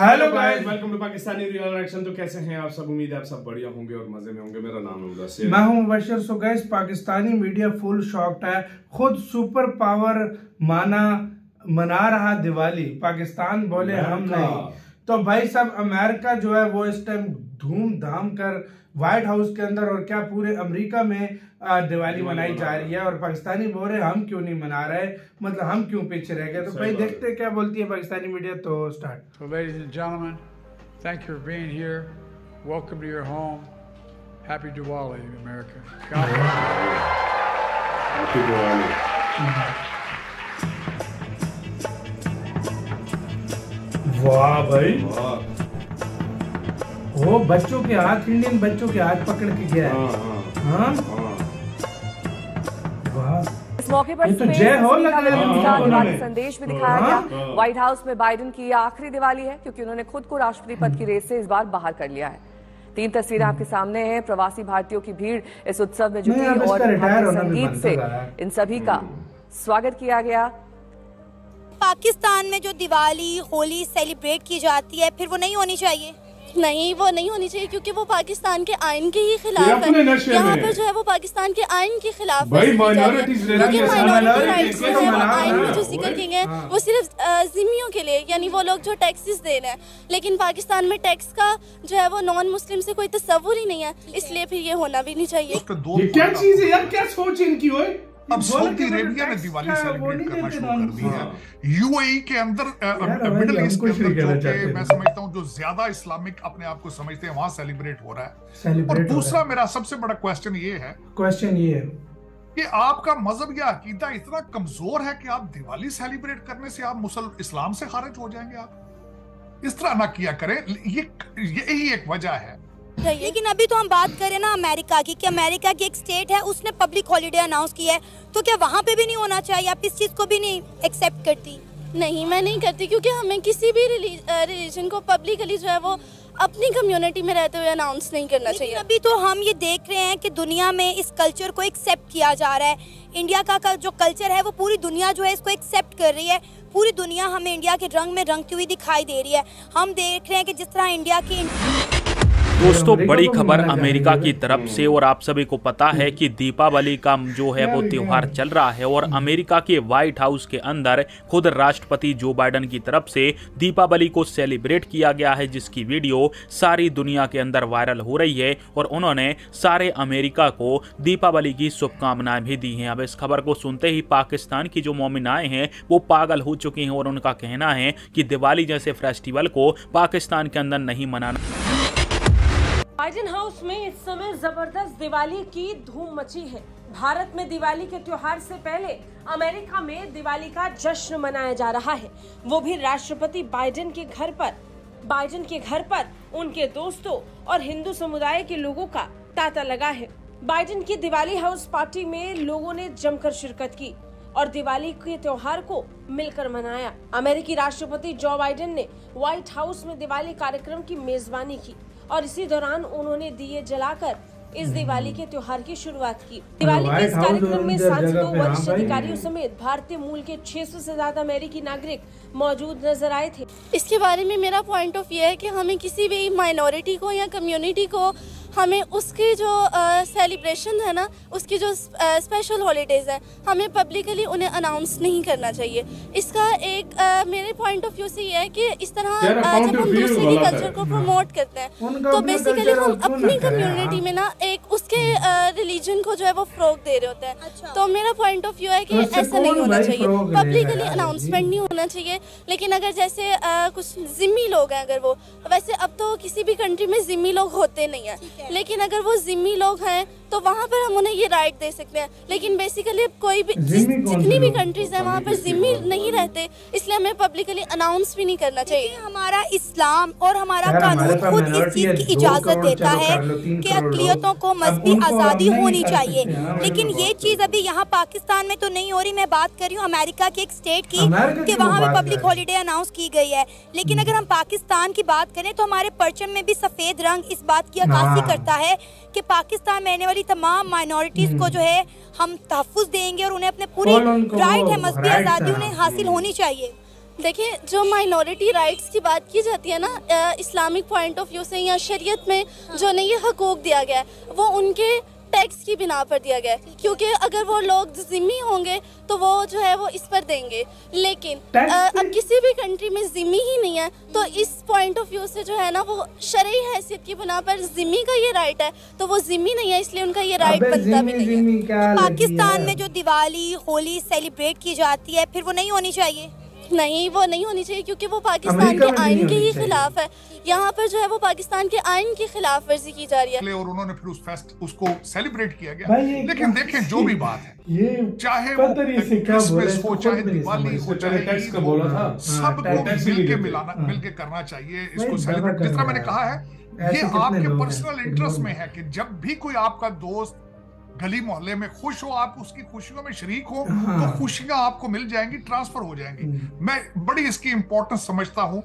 Hello guys welcome to Pakistani real reaction तो कैसे हैं आप? सब उम्मीद है आप सब बढ़िया होंगे और मज़े में होंगे। मेरा नाम है मैं हूँ Mubashar so guys Pakistani media full shocked है। खुद सुपर पावर माना मना रहा दिवाली। पाकिस्तान बोले हम नहीं। तो भाई साहब अमेरिका जो है वो इस टाइम धूमधाम कर व्हाइट हाउस के अंदर और क्या पूरे अमेरिका में दिवाली मनाई जा रही है। और पाकिस्तानी बोल रहे हम क्यों नहीं मना रहे? मतलब हम क्यों पीछे रह गए? तो भाई देखते हैं क्या बोलती है पाकिस्तानी मीडिया तो start. Ladies and gentlemen, thank you for being here. Welcome to your home. Happy Diwali, America. God वाह भाई। वाह। वो बच्चों के हाथ इंडियन बच्चों के हाथ पकड़ के गया है। हाँ हाँ। वाह। इस मौके पर तो जय हो संदेश भी दिखाया गया। व्हाइट हाउस में बाइडेन की आखिरी दिवाली है क्योंकि उन्होंने खुद को राष्ट्रपति पद की रेस से इस बार बाहर कर लिया है। तीन तस्वीरें आपके सामने हैं। प्रवासी भारतीयों की भीड़ इस उत्सव में जुटी और संगीत से। इन सभी का स्वागत किया गया। पाकिस्तान में जो दिवाली होली सेलिब्रेट की जाती है फिर वो नहीं होनी चाहिए। नहीं वो नहीं होनी चाहिए क्योंकि वो पाकिस्तान के आइन के ही खिलाफ है। यहाँ पर जो है वो पाकिस्तान के आइन के खिलाफ है। क्योंकि जो है वो आइन में। जो ज़िक्र किए गए हाँ। वो सिर्फ़ जिमियों के लिए यानी वो लोग जो टैक्सेस दे रहे हैं। लेकिन पाकिस्तान में टैक्स का जो है वो नॉन मुस्लिम से कोई तस्वुर ही नहीं है। इसलिए फिर ये होना भी नहीं चाहिए। तो क्या चीज़ है यार? क्या सोच इनकी अब सऊदी अरेबिया ने दिवाली सेलिब्रेट करना शुरू कर दी है। यूएई के अंदर मिडिल ईस्ट के अंदर जो कि मैं समझता हूँ जो ज़्यादा इस्लामिक अपने आप को समझते हैं वहाँ सेलिब्रेट हो रहा है। और दूसरा मेरा सबसे बड़ा क्वेश्चन ये है क्वेश्चन ये है। कि आपका मज़हब या अकीदा इतना कमज़ोर है कि आप दिवाली सेलिब्रेट करने से आप मुसल इस्लाम से खारिज हो जाएँगे आप। इस तरह ना किया करें। ये यही एक वजह है। लेकिन अभी तो हम बात करें ना अमेरिका की कि अमेरिका की एक स्टेट है उसने पब्लिक हॉलीडे अनाउंस किया है। तो क्या वहाँ पे भी नहीं होना चाहिए? आप इस चीज़ को भी नहीं एक्सेप्ट करती? नहीं मैं नहीं करती क्योंकि हमें किसी भी रिलीजन को पब्लिकली जो है वो अपनी कम्युनिटी में रहते हुए अनाउंस नहीं करना चाहिए। अभी तो हम ये देख रहे हैं कि दुनिया में इस कल्चर को एक्सेप्ट किया जा रहा है। इंडिया का जो कल्चर है वो पूरी दुनिया जो है इसको एक्सेप्ट कर रही है। पूरी दुनिया हमें इंडिया के रंग में रंगती हुई दिखाई दे रही है। हम देख रहे हैं कि जिस तरह इंडिया की दोस्तों बड़ी खबर अमेरिका की तरफ़ से और आप सभी को पता है कि दीपावली का जो है वो त्योहार चल रहा है और अमेरिका के व्हाइट हाउस के अंदर खुद राष्ट्रपति जो बाइडन की तरफ़ से दीपावली को सेलिब्रेट किया गया है जिसकी वीडियो सारी दुनिया के अंदर वायरल हो रही है और उन्होंने सारे अमेरिका को दीपावली की शुभकामनाएँ भी दी हैं। अब इस खबर को सुनते ही पाकिस्तान की जो मोमिनाएँ हैं वो पागल हो चुकी हैं और उनका कहना है कि दिवाली जैसे फेस्टिवल को पाकिस्तान के अंदर नहीं मनाना बाइडन हाउस में इस समय ज़बरदस्त दिवाली की धूम मची है। भारत में दिवाली के त्योहार से पहले अमेरिका में दिवाली का जश्न मनाया जा रहा है। वो भी राष्ट्रपति बाइडेन के घर पर। बाइडेन के घर पर उनके दोस्तों और हिंदू समुदाय के लोगों का तांता लगा है। बाइडेन की दिवाली हाउस पार्टी में लोगों ने जमकर शिरकत की और दिवाली के त्योहार को मिलकर मनाया। अमेरिकी राष्ट्रपति जो बाइडेन ने व्हाइट हाउस में दिवाली कार्यक्रम की मेजबानी की। और इसी दौरान उन्होंने दिए जलाकर इस दिवाली के त्योहार की शुरुआत की। दिवाली के इस कार्यक्रम में सांसदों हाँ वरिष्ठ अधिकारियों समेत भारतीय मूल के 600 से ज़्यादा अमेरिकी नागरिक मौजूद नज़र आए थे। इसके बारे में मेरा पॉइंट ऑफ़ व्यू है कि हमें किसी भी माइनॉरिटी को या कम्युनिटी को हमें उसकी जो सेलिब्रेशन है ना उसकी जो स्पेशल हॉलीडेज है हमें पब्लिकली उन्हें अनाउंस नहीं करना चाहिए। इसका एक अ, मेरे पॉइंट ऑफ़ व्यू से ये है कि इस तरह जब हम दूसरे की कल्चर को प्रमोट करते हैं तो बेसिकली हम अपनी कम्युनिटी हाँ। में ना एक उसके रिलीजन को जो है वो फ्रोग दे रहे होते हैं। तो मेरा पॉइंट ऑफ़ व्यू है कि तो ऐसा नहीं होना चाहिए। पब्लिकली अनाउंसमेंट नहीं होना चाहिए। लेकिन अगर जैसे कुछ जिम्मी लोग हैं अगर वो वैसे अब तो किसी भी कंट्री में जिम्मी लोग होते नहीं हैं। लेकिन अगर वो जिम्मी लोग हैं तो वहाँ पर हम उन्हें ये राइट दे सकते हैं। लेकिन बेसिकली कोई भी जिस- जितनी भी कंट्रीज़ हैं वहाँ पर जिम्मी नहीं रहते इसलिए हमें पब्लिकली अनाउंस भी नहीं करना चाहिए। हमारा इस्लाम और हमारा कानून खुद इस चीज़ की इजाज़त देता है कि अकलियतों को अब मजहबी आज़ादी होनी चाहिए। लेकिन ये चीज़ अभी यहाँ पाकिस्तान में तो नहीं हो रही। मैं बात कर रही हूँ अमेरिका की एक स्टेट की कि वहाँ पे पब्लिक हॉलीडे अनाउंस की गई है। लेकिन अगर हम पाकिस्तान की बात करें तो हमारे परचम में भी सफ़ेद रंग इस बात की अक्सी हाँ। करता है कि पाकिस्तान में रहने वाली तमाम माइनॉरिटीज को जो है हम तहफ़ देंगे और उन्हें अपने पूरी राइट है मजहबी आज़ादी उन्हें हासिल होनी चाहिए। देखिए जो माइनॉरिटी राइट्स की बात की जाती है ना इस्लामिक पॉइंट ऑफ़ व्यू से या शरीयत में जो नहीं ये हकूक दिया गया है वो उनके टैक्स की बिना पर दिया गया है। क्योंकि अगर वो लोग जिम्मी होंगे तो वो जो है वो इस पर देंगे। लेकिन पे- अब किसी भी कंट्री में जिम्मी ही नहीं है तो इस पॉइंट ऑफ़ व्यू से जो है ना वो शरई हैसियत की बिना पर जिम्मी का ये राइट है। तो वो जिम्मी नहीं है इसलिए उनका ये राइट बनता भी नहीं है। पाकिस्तान में जो दिवाली होली सेलिब्रेट की जाती है फिर वो नहीं होनी चाहिए। नहीं वो नहीं होनी चाहिए क्योंकि वो पाकिस्तान के आइन के ही खिलाफ है। यहाँ पर जो है वो पाकिस्तान के आइन की खिलाफ वर्जी की जा रही है। और उन्होंने फिर उस फेस्ट उसको सेलिब्रेट किया गया। लेकिन देखें जो भी बात है ये चाहे वो क्रिसमस हो? चाहे दिवाली हो चाहे हो, बोला था। सबको ही मिलके मिलाना हाँ। मिलके करना चाहिए इसको सेलिब्रेट जिस तरह मैंने कहा है ये आपके पर्सनल इंटरेस्ट में है? कि जब भी कोई आपका दोस्त गली मोहल्ले में खुश हो आप उसकी खुशियों में शरीक हो हाँ। तो खुशियाँ आपको मिल जाएँगी ट्रांसफ़र हो जाएँगी हम्म। मैं बड़ी इसकी इंपॉर्टेंस समझता हूँ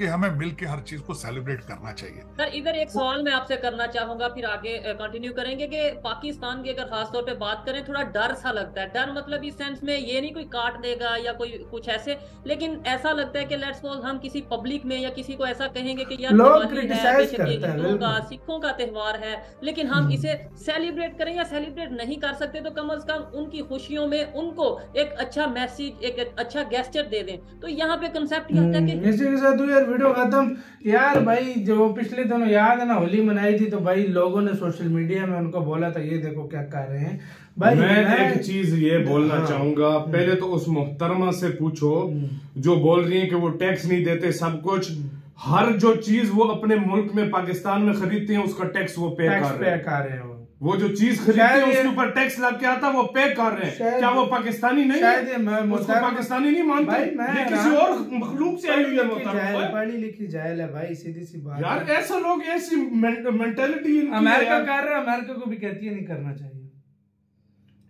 कि हमें मिलके हर चीज़ को सेलिब्रेट करना चाहिए। सर इधर एक सवाल मैं आपसे करना चाहूँगा फिर आगे कंटिन्यू करेंगे कि पाकिस्तान की अगर खास तौर पे बात करें थोड़ा डर सा लगता है। डर मतलब इस सेंस में ये नहीं कोई काट देगा या कोई कुछ ऐसे लेकिन ऐसा लगता है कि लेट्स सपोज़ हम किसी पब्लिक में या किसी को ऐसा कहेंगे कि यार हिंदुओं का सिखों का त्योहार है लेकिन हम हम्म। इसे सेलिब्रेट करें या सेलिब्रेट नहीं कर सकते तो कम अज कम उनकी खुशियों में उनको एक अच्छा मैसेज एक अच्छा गेस्टर दे दें। तो यहाँ पे कंसेप्ट ये होता है हम्म, वीडियो खत्म। यार भाई जो पिछले दिनों याद है ना होली मनाई थी तो भाई लोगों ने सोशल मीडिया में उनको बोला था ये देखो क्या कर रहे हैं। भाई मैं एक चीज़ ये बोलना हाँ। चाहूँगा पहले तो उस मोहतरमा से पूछो हम्म। जो बोल रही है कि वो टैक्स नहीं देते सब कुछ हर जो चीज़ वो अपने मुल्क में पाकिस्तान में खरीदते हैं उसका टैक्स वो पे कर रहे हैं। वो जो चीज़ खरीदते हैं उसके ऊपर टैक्स लग के आता वो पे कर रहे हैं। क्या वो पाकिस्तानी नहीं शायद है? उसको पाकिस्तानी नहीं मानते? ये किसी और मखलूक से आई हुई है पढ़ी लिखी जाहिल- मोहतरमा पढ़ी लिखी जाहिल है भाई सीधी सी बात यार। ऐसा लोग ऐसी मेंटेलिटी अमेरिका कर रहा है अमेरिका को भी कहती है नहीं करना चाहिए।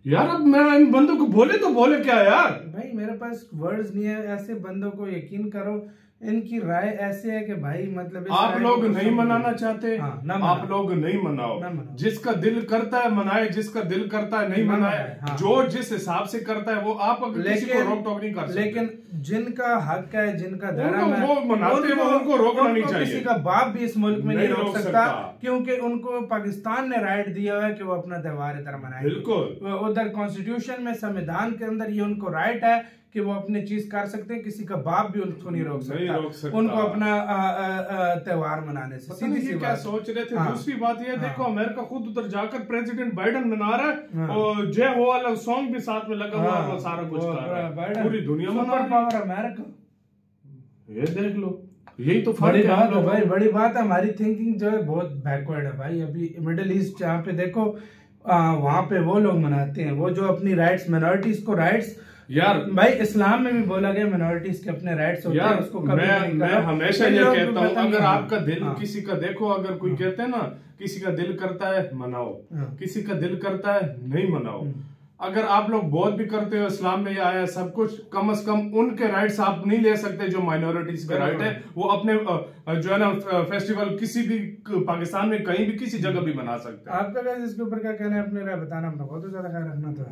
यार अब मैं इन बंदों को बोले तो बोले क्या यार? भाई मेरे पास वर्ड्स नहीं है ऐसे बंदों को यकीन करो इनकी राय ऐसे है कि भाई मतलब आप लोग नहीं मनाना चाहते हाँ, ना आप लोग नहीं मनाओ ना मनाओ। जिसका दिल करता है मनाए जिसका दिल करता है नहीं मनाए हाँ। जो जिस हिसाब से करता है वो आप किसी को रोक टोक नहीं कर सकते लेकिन जिनका हक है जिनका धर्म है वो मनाते हैं, उनको रोकना नहीं चाहिए। किसी का बाप भी इस मुल्क में नहीं, रोक सकता। क्योंकि उनको पाकिस्तान ने राइट दिया हुआ है कि वो अपना त्यौहार तरह मनाए बिल्कुल उधर कॉन्स्टिट्यूशन में संविधान के अंदर ये उनको राइट है कि वो अपनी चीज़ कर सकते हैं किसी का बाप भी उनको नहीं रोक नहीं सकता। रोक सकता। उनको अपना त्योहार मनाने से सीधी सी क्या सोच रहे थे? हाँ। दूसरी बात ये हाँ। देखो अमेरिका खुद उधर जाकर प्रेसिडेंट बाइडन मना रहा है हाँ। और जय हो वाला सॉन्ग भी साथ में लगा हुआ है, सारा कुछ कर रहा है। पूरी दुनिया में पावर अमेरिका। ये देख लो यही तो बड़ी बात है भाई बड़ी बात है हमारी थिंकिंग जो है बहुत बैकवर्ड है भाई। अभी मिडिल ईस्ट जहाँ पे देखो आ, वहाँ पे वो लोग मनाते हैं वो जो अपनी राइट्स मिनोरिटीज को राइट्स यार भाई इस्लाम में भी बोला गया मिनोरिटीज के अपने राइट्स होते हैं उसको कभी मैं नहीं मैं हमेशा ये कहता हूँ अगर आपका दिल हाँ। किसी का देखो अगर कोई हाँ। कहते हैं ना किसी का दिल करता है मनाओ हाँ। किसी का दिल करता है नहीं मनाओ हम्म। अगर आप लोग बहुत भी करते हो इस्लाम में ये आया सब कुछ कम से कम उनके राइट्स आप नहीं ले सकते जो माइनॉरिटीज के राइट है वो अपने जो है ना फेस्टिवल किसी भी पाकिस्तान में कहीं भी किसी जगह भी मना सकते हैं आपका इसके ऊपर क्या कहना है अपने राय बताना अपना बहुत ज़्यादा ख्याल रखना था